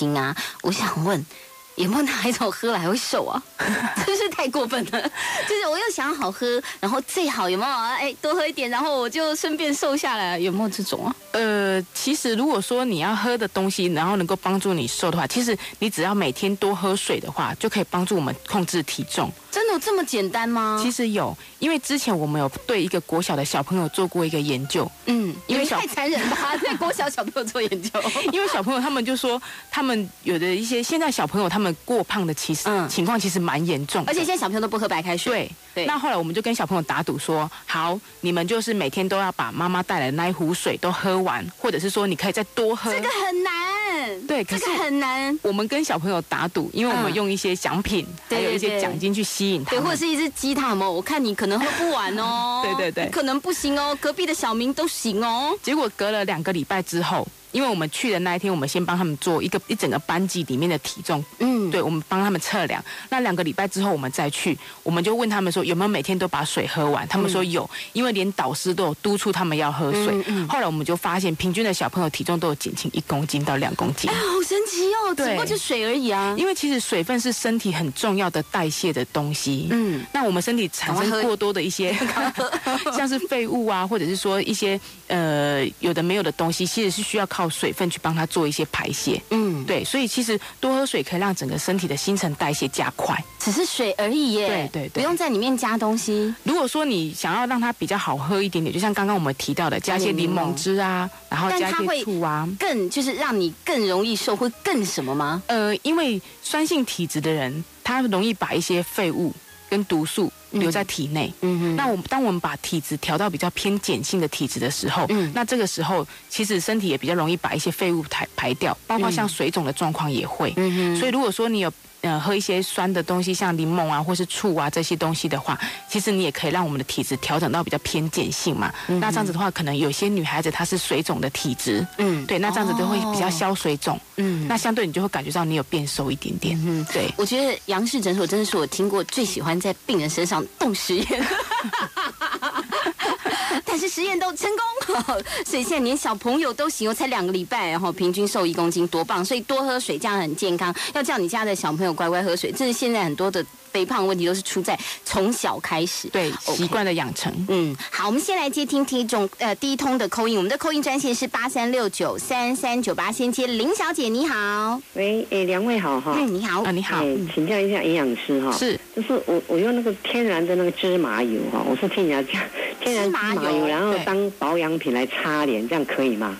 精啊，我想问。有没有哪一种喝了还会瘦啊？真是太过分了！就是我又想好喝，然后最好有没有哎多喝一点，然后我就顺便瘦下来，有没有这种啊？呃，其实如果说你要喝的东西，然后能够帮助你瘦的话，其实你只要每天多喝水的话，就可以帮助我们控制体重。真的有这么简单吗？其实有，因为之前我们有对一个国小的小朋友做过一个研究。嗯，因为太残忍了，对国小小朋友做研究。因为小朋友他们就说，他们有的一些现在小朋友他们过胖的其实情况其实蛮严重，而且现在小朋友都不喝白开水。对对。那后来我们就跟小朋友打赌说，好，你们就是每天都要把妈妈带来的那一壶水都喝完，或者是说你可以再多喝。这个很难。对，可是很难。我们跟小朋友打赌，因为我们用一些奖品，还有一些奖金去吸引他。对，或者是一只鸡汤哦，我看你可能喝不完哦。对 对对，可能不行哦，隔壁的小明都行哦。结果隔了两个礼拜之后。因为我们去的那一天，我们先帮他们做一个一整个班级里面的体重，嗯，对，我们帮他们测量。那两个礼拜之后，我们再去，我们就问他们说有没有每天都把水喝完？他们说有，因为连导师都有督促他们要喝水。后来我们就发现，平均的小朋友体重都有减轻一公斤到两公斤。哎，好神奇哦！只不过就水而已啊。因为其实水分是身体很重要的代谢的东西。嗯，那我们身体产生过多的一些，像是废物啊，或者是说一些呃有的没有的东西，其实是需要靠水分去帮他做一些排泄，嗯，对，所以其实多喝水可以让整个身体的新陈代谢加快，只是水而已耶，对对，不用在里面加东西。如果说你想要让它比较好喝一点点，就像刚刚我们提到的，加一些柠檬汁啊，然后加一些醋啊，更就是让你更容易瘦，会更什么吗？呃，因为酸性体质的人，他容易把一些废物跟毒素。留在体内。嗯嗯。那我们当我们把体质调到比较偏碱性的体质的时候，嗯，那这个时候其实身体也比较容易把一些废物排排掉，包括像水肿的状况也会。嗯所以如果说你有呃喝一些酸的东西，像柠檬啊或是醋啊这些东西的话，其实你也可以让我们的体质调整到比较偏碱性嘛。那这样子的话，可能有些女孩子她是水肿的体质。嗯。对，那这样子都会比较消水肿。嗯。那相对你就会感觉到你有变瘦一点点。嗯。对。我觉得杨氏诊所真的是我听过最喜欢在病人身上。动实验，但是实验都成功，所以现在连小朋友都行，才两个礼拜，然后平均瘦一公斤，多棒！所以多喝水，这样很健康。要叫你家的小朋友乖乖喝水，这是现在很多的。肥胖问题都是出在从小开始，对习惯的养成。嗯，好，我们先来接听听众呃第一通的扣音，我们的扣音专线是八三六九三三九八，先接林小姐，你好。喂，哎，两位好哈。嗯，你好。啊，你好。请教一下营养师哈。是。就是我我用那个天然的那个芝麻油哈，我是听人家讲天然芝麻油，然后当保养品来擦脸，这样可以吗？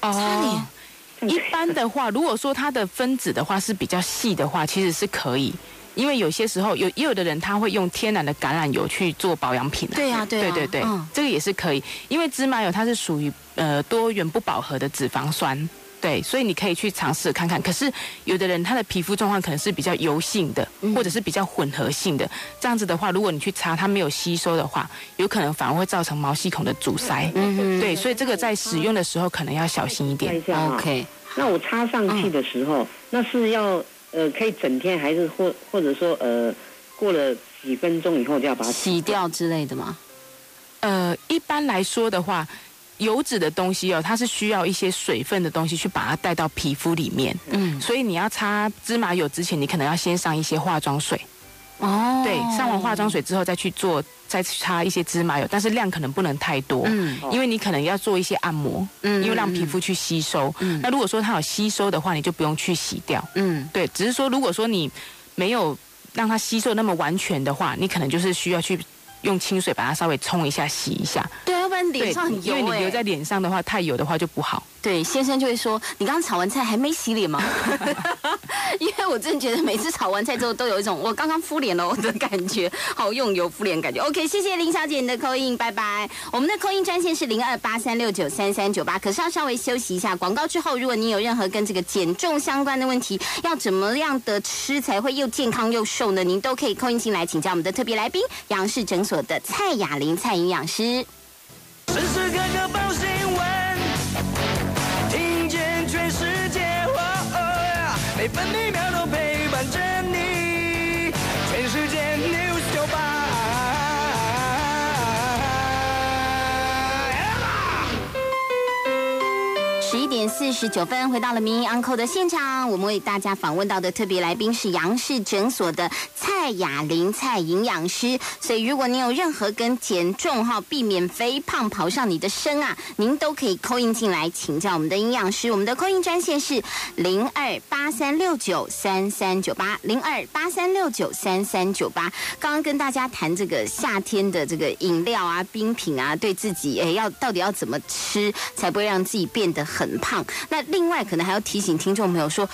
哦。擦脸。一般的话，如果说它的分子的话是比较细的话，其实是可以。因为有些时候有也有的人他会用天然的橄榄油去做保养品对呀，对对对，这个也是可以。因为芝麻油它是属于呃多元不饱和的脂肪酸，对，所以你可以去尝试看看。可是有的人他的皮肤状况可能是比较油性的，或者是比较混合性的，这样子的话，如果你去擦它没有吸收的话，有可能反而会造成毛细孔的阻塞。嗯对，所以这个在使用的时候可能要小心一点。OK，那我插上去的时候，那是要。呃，可以整天还是或或者说呃，过了几分钟以后就要把它洗掉之类的吗？呃，一般来说的话，油脂的东西哦，它是需要一些水分的东西去把它带到皮肤里面。嗯，所以你要擦芝麻油之前，你可能要先上一些化妆水。哦，对，上完化妆水之后再去做，再擦一些芝麻油，但是量可能不能太多，嗯，因为你可能要做一些按摩，嗯，因为让皮肤去吸收，嗯，那如果说它有吸收的话，你就不用去洗掉，嗯，对，只是说如果说你没有让它吸收那么完全的话，你可能就是需要去用清水把它稍微冲一下，洗一下，对，然脸上很油，因为你留在脸上的话，太油的话就不好。对，先生就会说：“你刚刚炒完菜还没洗脸吗？” 因为我真的觉得每次炒完菜之后都有一种我刚刚敷脸了的感觉，好用油敷脸感觉。OK，谢谢林小姐你的扣印，拜拜。我们的扣印专线是零二八三六九三三九八，可是要稍微休息一下。广告之后，如果你有任何跟这个减重相关的问题，要怎么样的吃才会又健康又瘦呢？您都可以扣印进来请教我们的特别来宾，杨氏诊所的蔡雅玲蔡营养师。这个报新闻，听见全世界，哦呀，每分每秒都陪伴着。四十九分，回到了民意 Uncle 的现场。我们为大家访问到的特别来宾是杨氏诊所的蔡雅玲蔡营养师。所以，如果你有任何跟减重哈、避免肥胖跑上你的身啊，您都可以扣印进来请教我们的营养师。我们的扣印专线是零二八三六九三三九八零二八三六九三三九八。刚刚跟大家谈这个夏天的这个饮料啊、冰品啊，对自己哎要到底要怎么吃才不会让自己变得很胖？那另外可能还要提醒听众朋友说，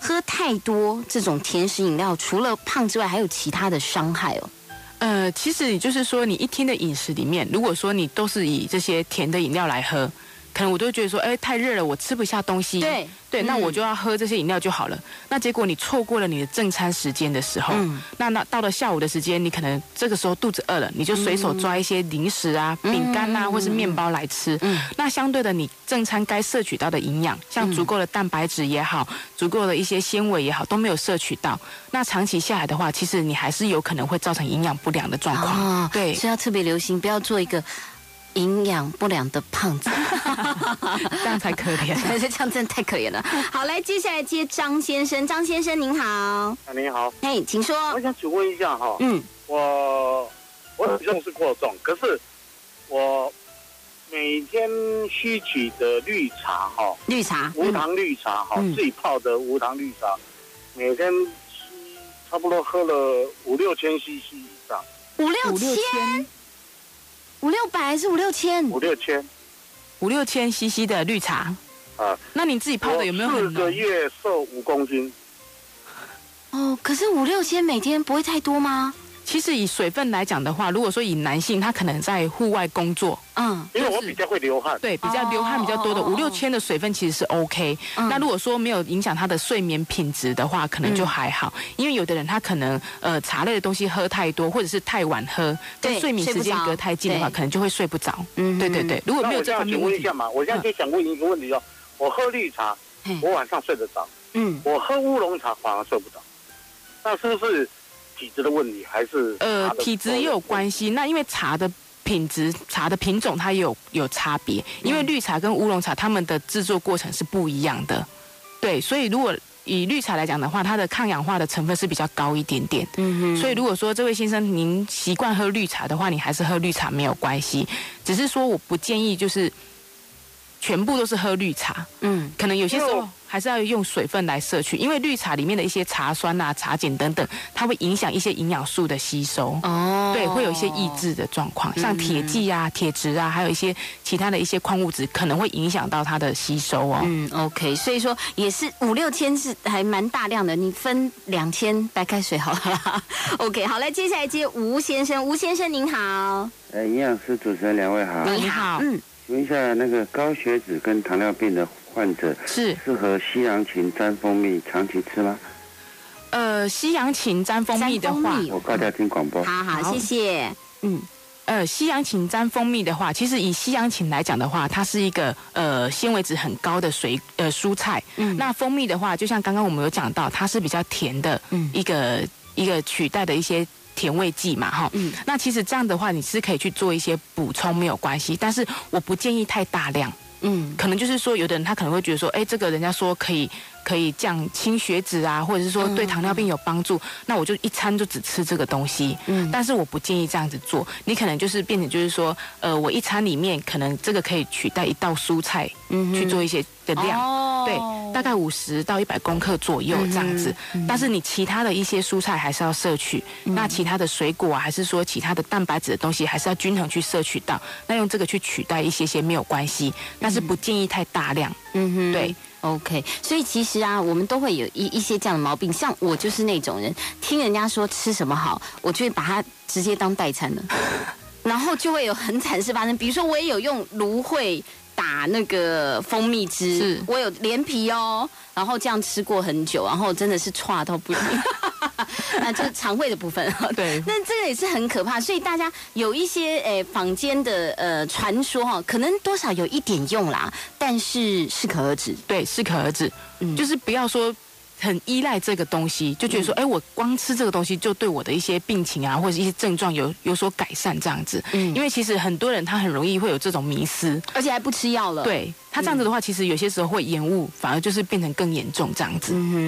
喝太多这种甜食饮料，除了胖之外，还有其他的伤害哦。呃，其实也就是说，你一天的饮食里面，如果说你都是以这些甜的饮料来喝。可能我都会觉得说，哎，太热了，我吃不下东西。对对，那我就要喝这些饮料就好了。那结果你错过了你的正餐时间的时候，那那到了下午的时间，你可能这个时候肚子饿了，你就随手抓一些零食啊、饼干啊，或是面包来吃。那相对的，你正餐该摄取到的营养，像足够的蛋白质也好，足够的一些纤维也好，都没有摄取到。那长期下来的话，其实你还是有可能会造成营养不良的状况。对，所以要特别留心，不要做一个。营养不良的胖子，这样才可怜，这样真的太可怜了。好，来接下来接张先生，张先生您好，啊您好，嘿，请说。我想请问一下哈，嗯，我我体重是过重，可是我每天吸取的绿茶哈，绿茶，无糖绿茶哈，自己泡的无糖绿茶，每天差不多喝了五六千 CC 以上，五六千。五六百还是五六千？五六千，五六千 CC 的绿茶啊？那你自己泡的有没有？四个月瘦五公斤。哦，可是五六千每天不会太多吗？其实以水分来讲的话，如果说以男性，他可能在户外工作，嗯，因为我比较会流汗，对，比较流汗比较多的五六千的水分其实是 OK。那如果说没有影响他的睡眠品质的话，可能就还好。因为有的人他可能呃茶类的东西喝太多，或者是太晚喝，跟睡眠时间隔太近的话，可能就会睡不着。嗯，对对对。如果没有这方面问题嘛，我现在就想问一个问题哦，我喝绿茶，我晚上睡得着，嗯，我喝乌龙茶反而睡不着，那是不是？体质的问题还是呃，体质也有关系。那因为茶的品质、茶的品种它也有有差别。因为绿茶跟乌龙茶它们的制作过程是不一样的，对。所以如果以绿茶来讲的话，它的抗氧化的成分是比较高一点点。嗯哼。所以如果说这位先生您习惯喝绿茶的话，你还是喝绿茶没有关系。只是说我不建议就是全部都是喝绿茶。嗯。可能有些时候。还是要用水分来摄取，因为绿茶里面的一些茶酸啊、茶碱等等，它会影响一些营养素的吸收。哦，对，会有一些抑制的状况，像铁剂啊、铁质啊，还有一些其他的一些矿物质，可能会影响到它的吸收哦。嗯，OK，所以说也是五六千是还蛮大量的，你分两千白开水好了。OK，好，来接下来接吴先生，吴先生您好。呃，营养师主持人两位好。你好，嗯，请问一下那个高血脂跟糖尿病的。患者是适合西洋芹沾蜂蜜长期吃吗？呃，西洋芹沾蜂蜜的话，我大家听广播。好好，谢谢。嗯，呃，西洋芹沾蜂蜜的话，其实以西洋芹来讲的话，它是一个呃纤维质很高的水呃蔬菜。嗯，那蜂蜜的话，就像刚刚我们有讲到，它是比较甜的一个一个取代的一些甜味剂嘛，哈。嗯，那其实这样的话，你是可以去做一些补充，没有关系。但是我不建议太大量。嗯，可能就是说，有的人他可能会觉得说，哎，这个人家说可以可以降清血脂啊，或者是说对糖尿病有帮助，那我就一餐就只吃这个东西。嗯，但是我不建议这样子做，你可能就是变成就是说，呃，我一餐里面可能这个可以取代一道蔬菜，嗯，去做一些的量，对，大概五十到一百公克左右这样子。但是你其他的一些蔬菜还是要摄取，那其他的水果啊，还是说其他的蛋白质的东西，还是要均衡去摄取到。那用这个去取代一些些没有关系，但是不建议太大量。嗯哼，对，OK。所以其实啊，我们都会有一一些这样的毛病。像我就是那种人，听人家说吃什么好，我就会把它直接当代餐了，然后就会有很惨事发生。比如说，我也有用芦荟打那个蜂蜜汁，我有连皮哦，然后这样吃过很久，然后真的是差到不行。那 就是肠胃的部分，对。那这个也是很可怕，所以大家有一些诶坊间的呃传说哈，可能多少有一点用啦，但是适可而止。对，适可而止，嗯，就是不要说很依赖这个东西，就觉得说，哎，我光吃这个东西就对我的一些病情啊，或者一些症状有有所改善这样子。嗯，因为其实很多人他很容易会有这种迷思，而且还不吃药了。对他这样子的话，其实有些时候会延误，反而就是变成更严重这样子。对。